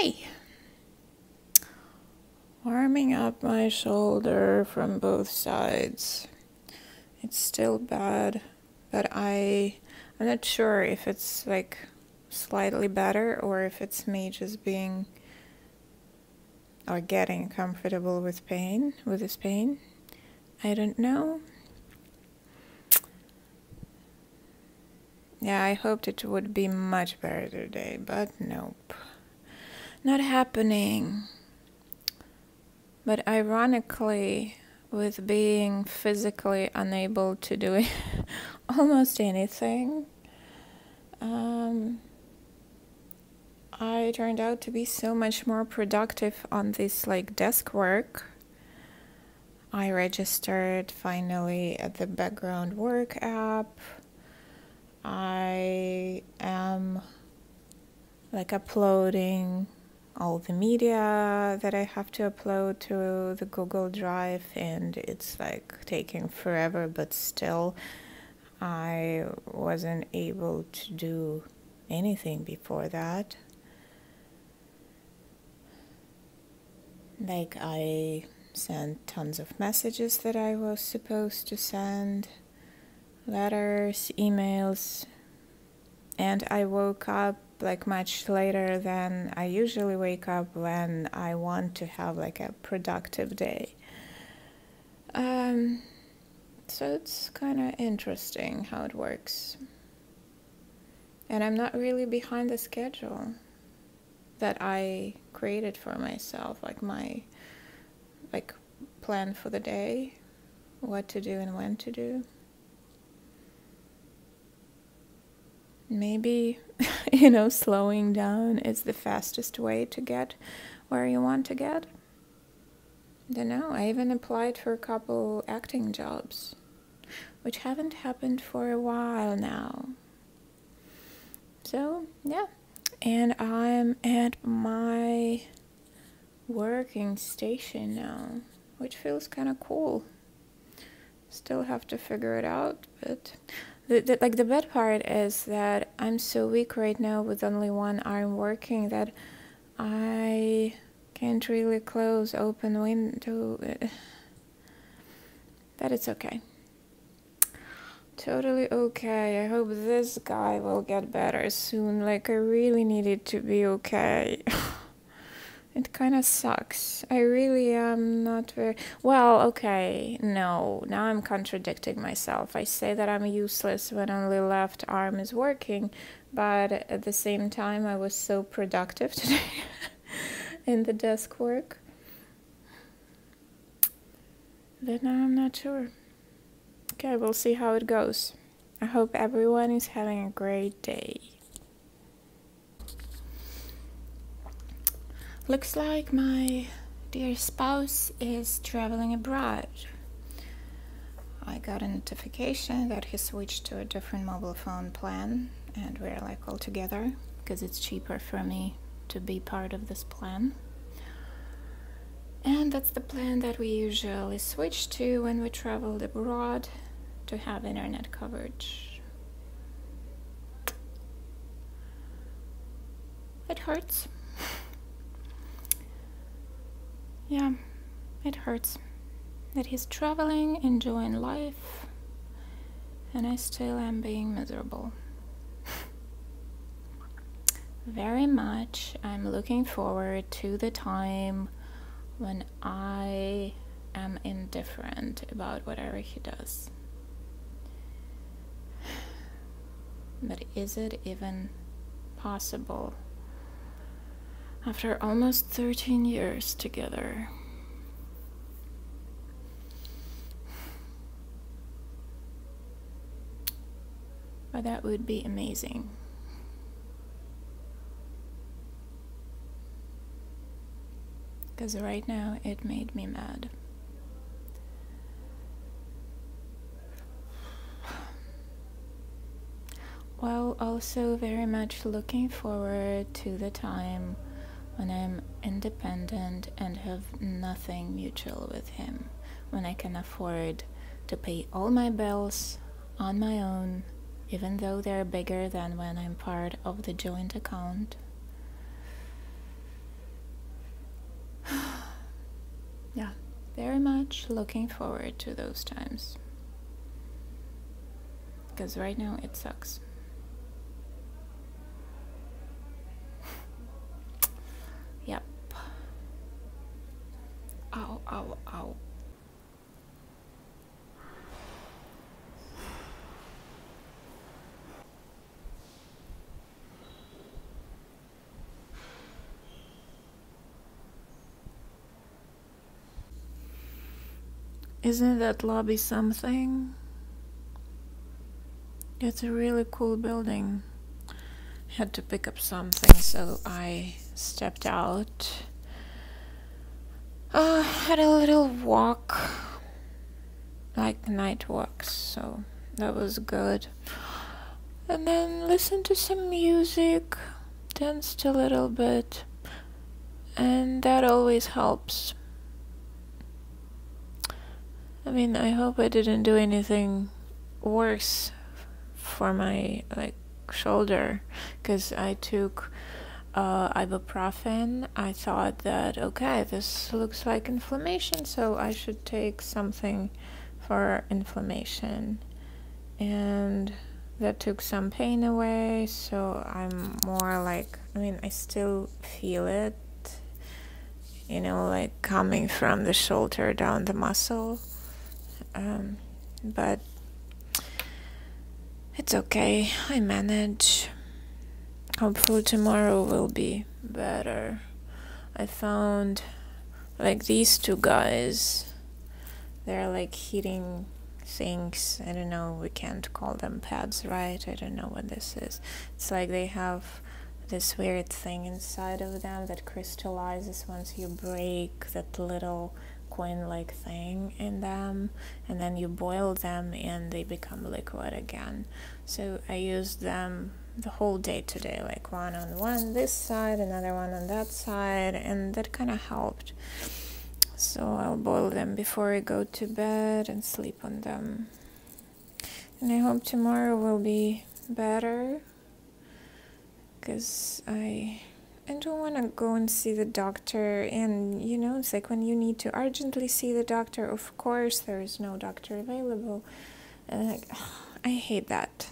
Hi. Warming up my shoulder from both sides. It's still bad, but I I'm not sure if it's like slightly better or if it's me just being or getting comfortable with pain, with this pain. I don't know. Yeah, I hoped it would be much better today, but nope. Not happening. But ironically, with being physically unable to do almost anything, um, I turned out to be so much more productive on this like desk work. I registered finally at the background work app. I am like uploading all the media that I have to upload to the Google Drive, and it's like taking forever, but still, I wasn't able to do anything before that. Like, I sent tons of messages that I was supposed to send, letters, emails, and I woke up like much later than I usually wake up when I want to have like a productive day. Um, so it's kind of interesting how it works. And I'm not really behind the schedule that I created for myself, like my like plan for the day, what to do and when to do. Maybe, you know, slowing down is the fastest way to get where you want to get. Don't know. I even applied for a couple acting jobs, which haven't happened for a while now. So, yeah, and I'm at my working station now, which feels kind of cool. Still have to figure it out, but the, the, like the bad part is that I'm so weak right now with only one arm working that I can't really close open window. But it's okay totally okay. I hope this guy will get better soon. Like, I really need it to be okay. it kind of sucks. I really am not very. Well, okay, no. Now I'm contradicting myself. I say that I'm useless when only left arm is working, but at the same time, I was so productive today in the desk work now I'm not sure. Okay, we'll see how it goes. I hope everyone is having a great day. Looks like my dear spouse is traveling abroad. I got a notification that he switched to a different mobile phone plan, and we're like all together because it's cheaper for me to be part of this plan. And that's the plan that we usually switch to when we traveled abroad to have internet coverage. It hurts. Yeah, it hurts that he's traveling, enjoying life, and I still am being miserable. Very much, I'm looking forward to the time when I am indifferent about whatever he does. But is it even possible? After almost 13 years together. But that would be amazing. Because right now it made me mad. while also very much looking forward to the time when I am independent and have nothing mutual with him, when I can afford to pay all my bills on my own, even though they're bigger than when I'm part of the joint account. yeah, very much looking forward to those times. Because right now it sucks. Ow, ow, ow. Isn't that lobby something? It's a really cool building. Had to pick up something, so I stepped out. Had a little walk, like night walks, so that was good. And then listened to some music, danced a little bit, and that always helps. I mean, I hope I didn't do anything worse for my like shoulder because I took uh, ibuprofen. I thought that okay, this looks like inflammation, so I should take something for inflammation, and that took some pain away. So I'm more like I mean, I still feel it, you know, like coming from the shoulder down the muscle um, but it's okay. I manage. Hopefully, tomorrow will be better. I found like these two guys, they're like heating things. I don't know, we can't call them pads, right? I don't know what this is. It's like they have this weird thing inside of them that crystallizes once you break that little coin like thing in them and then you boil them and they become liquid again so i used them the whole day today like one on one this side another one on that side and that kind of helped so i'll boil them before i go to bed and sleep on them and i hope tomorrow will be better because i I don't want to go and see the doctor. And, you know, it's like when you need to urgently see the doctor, of course, there is no doctor available. And, like, I hate that.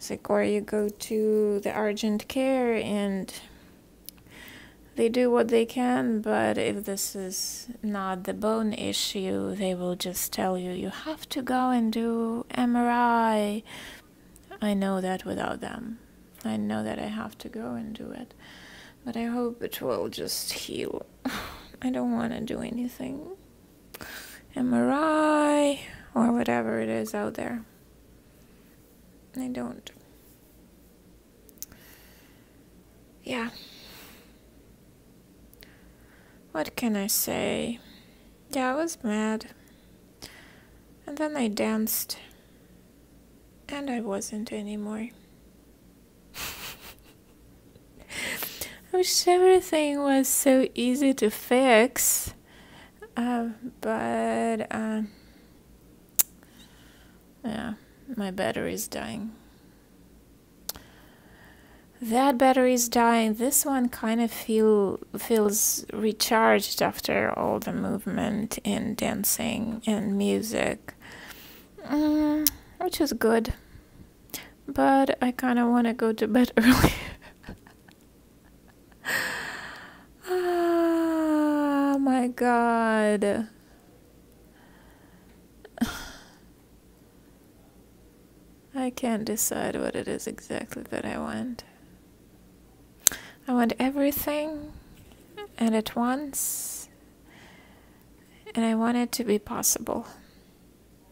It's like, or you go to the urgent care and they do what they can, but if this is not the bone issue, they will just tell you, you have to go and do MRI. I know that without them. I know that I have to go and do it, but I hope it will just heal. I don't want to do anything. MRI or whatever it is out there. I don't. Yeah. What can I say? Yeah, I was mad. And then I danced. And I wasn't anymore. I wish everything was so easy to fix. Uh, but uh, yeah, my battery is dying. That battery is dying. This one kind of feel feels recharged after all the movement and dancing and music, mm, which is good. But I kind of want to go to bed early. oh my god. I can't decide what it is exactly that I want. I want everything and at once, and I want it to be possible,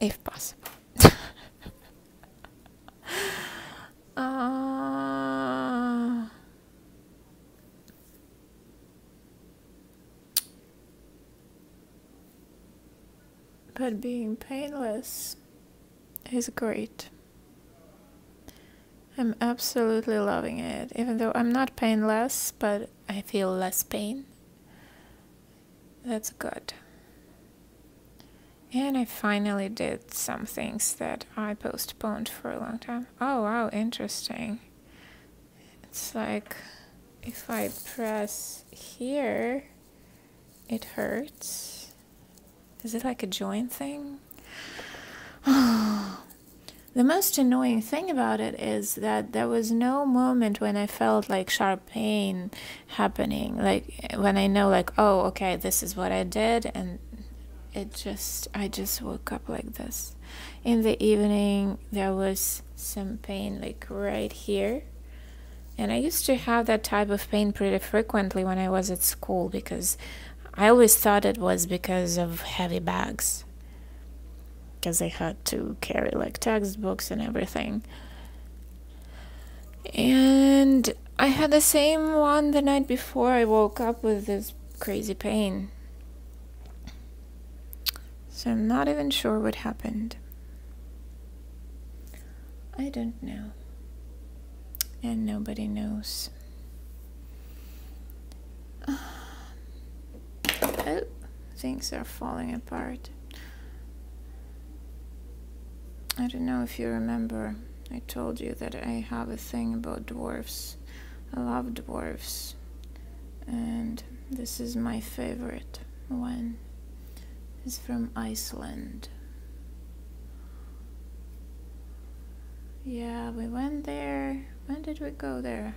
if possible. uh, but being painless is great. I'm absolutely loving it, even though I'm not painless, but I feel less pain. That's good. And I finally did some things that I postponed for a long time. Oh wow, interesting. It's like if I press here, it hurts. Is it like a joint thing? Oh, the most annoying thing about it is that there was no moment when I felt like sharp pain happening. Like when I know, like, oh, okay, this is what I did, and it just, I just woke up like this. In the evening, there was some pain, like right here. And I used to have that type of pain pretty frequently when I was at school because I always thought it was because of heavy bags. Because I had to carry like textbooks and everything. And I had the same one the night before I woke up with this crazy pain. So I'm not even sure what happened. I don't know. And nobody knows. Oh, things are falling apart. I don't know if you remember, I told you that I have a thing about dwarfs. I love dwarfs. And this is my favorite one. It's from Iceland. Yeah, we went there. When did we go there?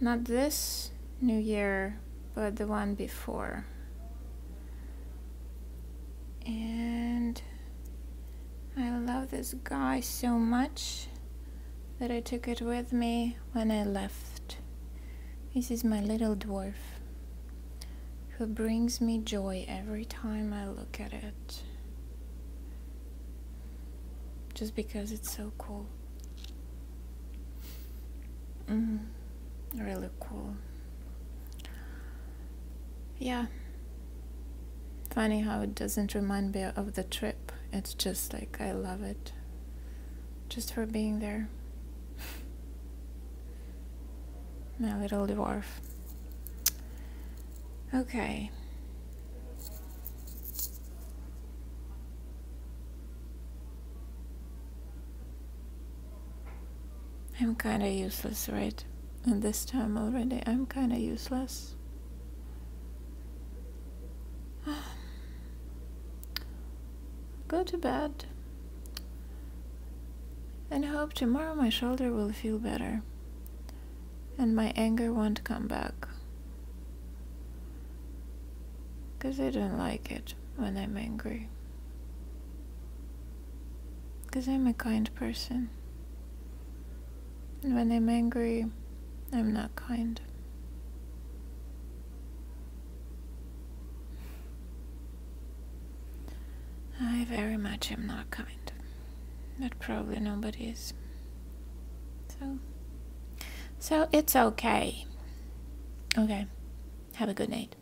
Not this New Year, but the one before. And I love this guy so much that I took it with me when I left. This is my little dwarf who brings me joy every time I look at it just because it's so cool. Mm, really cool. Yeah. Funny how it doesn't remind me of the trip. It's just like I love it. Just for being there. My little dwarf. Okay. I'm kind of useless, right? And this time already, I'm kind of useless. Go to bed and hope tomorrow my shoulder will feel better and my anger won't come back. Because I don't like it when I'm angry. Because I'm a kind person. And when I'm angry, I'm not kind. I very much am not kind. But probably nobody is. So, so it's okay. Okay. Have a good night.